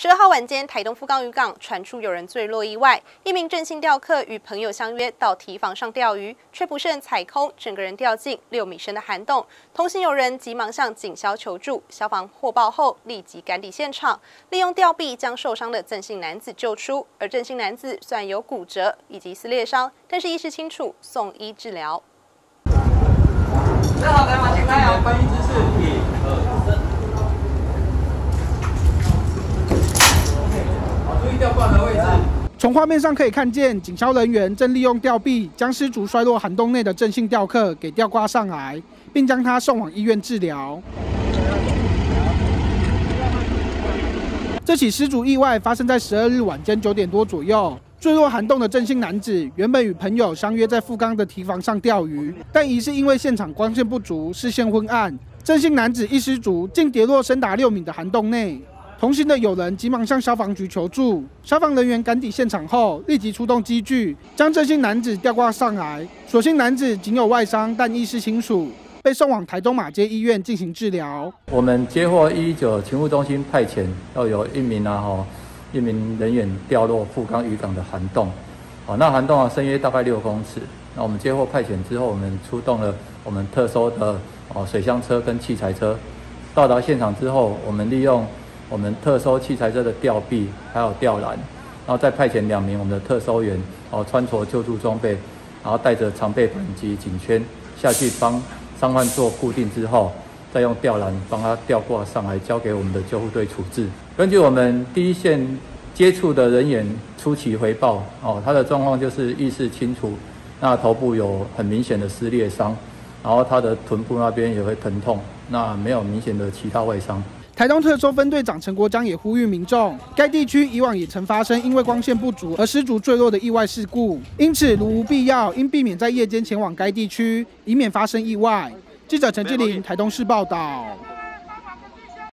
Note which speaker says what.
Speaker 1: 十二号晚间，台东富冈渔港传出有人坠落意外，一名正兴钓客与朋友相约到堤防上钓鱼，却不慎踩空，整个人掉进六米深的涵洞。同行有人急忙向警消求助，消防获报后立即赶抵现场，利用吊臂将受伤的郑姓男子救出。而郑姓男子虽然有骨折以及撕裂伤，但是意识清楚，送医治疗。
Speaker 2: 好，来往前开哦。翻译姿势，一、二、三。
Speaker 3: 从画面上可以看见，警消人员正利用吊臂将失足摔落涵洞内的郑姓钓客给吊挂上来，并将他送往医院治疗。这起失足意外发生在十二日晚间九点多左右，坠落涵洞的郑姓男子原本与朋友相约在富冈的堤防上钓鱼，但疑似因为现场光线不足，视线昏暗，郑姓男子一失足竟跌落深达六米的涵洞内。同行的友人急忙向消防局求助，消防人员赶抵现场后，立即出动机具将这些男子吊挂上来。所幸男子仅有外伤，但意识清楚，被送往台中马街医院进行治疗。
Speaker 4: 我们接获一一九勤务中心派遣，要有一名啊哈一名人员掉落富冈渔港的涵洞，哦，那涵洞啊深约大概六公尺。那我们接获派遣之后，我们出动了我们特搜的哦水箱车跟器材车，到达现场之后，我们利用我们特搜器材车的吊臂，还有吊篮，然后再派遣两名我们的特搜员，哦，穿着救助装备，然后带着常备板及颈圈下去帮伤患做固定之后，再用吊篮帮他吊挂上来，交给我们的救护队处置。根据我们第一线接触的人员初期回报，哦，他的状况就是意识清楚，那头部有很明显的撕裂伤，然后他的臀部那边也会疼痛，那没有明显的其他外伤。
Speaker 3: 台东特搜分队长陈国章也呼吁民众，该地区以往也曾发生因为光线不足而失足坠落的意外事故，因此如无必要，应避免在夜间前往该地区，以免发生意外。记者陈志玲台东市报道。